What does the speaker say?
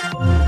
Bye.